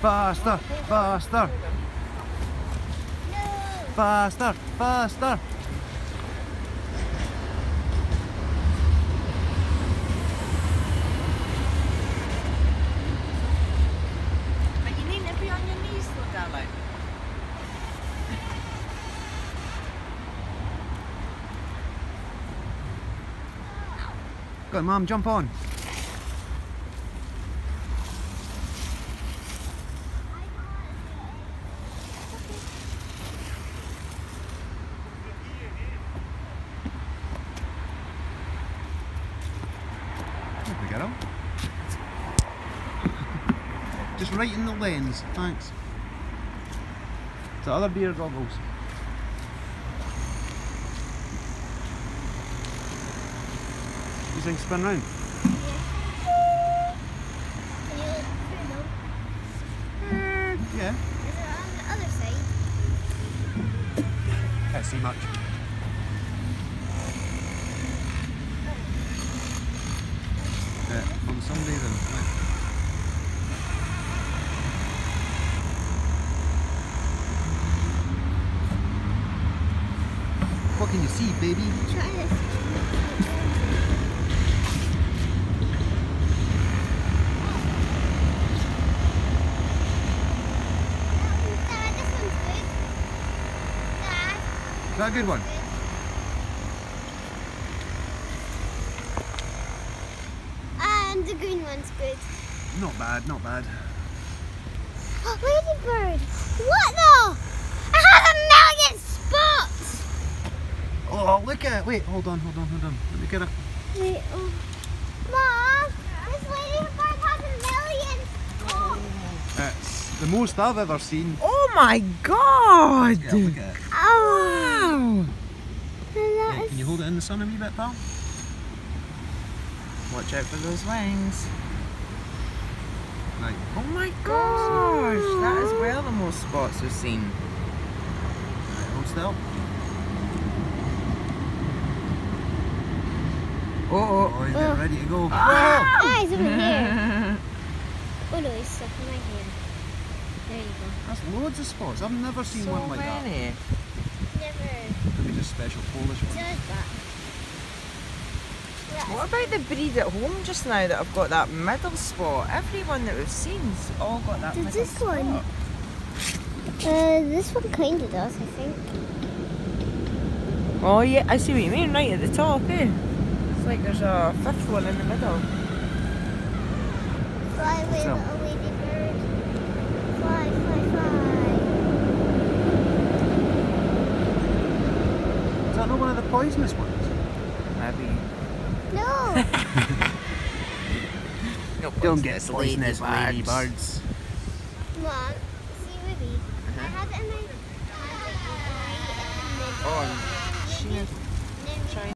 Faster, faster, faster, faster. But you need to be on your knees darling. Go on, Mum, jump on. Go. Just right in the lens, thanks. To other beer goggles. You think spin round? Can you look through them? Yeah. Is it on the other side? Can't see much. Yeah, on Sunday then. Right. What can you see, baby? Try this. Dad, this one's good. Dad, Is that a good one? And the green one's good. Not bad, not bad. Oh, ladybird! What the? I have a million spots! Oh, look at it. Wait, hold on, hold on, hold on. Let me get it. Wait, oh. Mom, this ladybird has a million spots! It's the most I've ever seen. Oh my god! Yeah, look at it. Oh! Wow! Yeah, can you hold it in the sun a wee bit, pal? Watch out for those wings. Right. Oh my gosh! That is well the most spots we've seen. Right, hold still. Oh, oh. Oh, he's getting ready to go. Ah, he's over here. Oh no, he's stuck in my hand. There you go. That's loads of spots. I've never seen so one like many. Never. Could be just special Polish ones. does that. What about the breed at home just now that I've got that middle spot? Everyone that we've seen's all got that Does middle this spot. one? Uh, this one kind of does, I think. Oh yeah, I see what you mean, right at the top, eh? It's like there's a fifth one in the middle. Fly with So- a ladybird. Fly, fly, fly. Is that not one of the poisonous ones? Maybe. No! No Don't get poisonous poisonous ladybirds. ladybirds. Mom,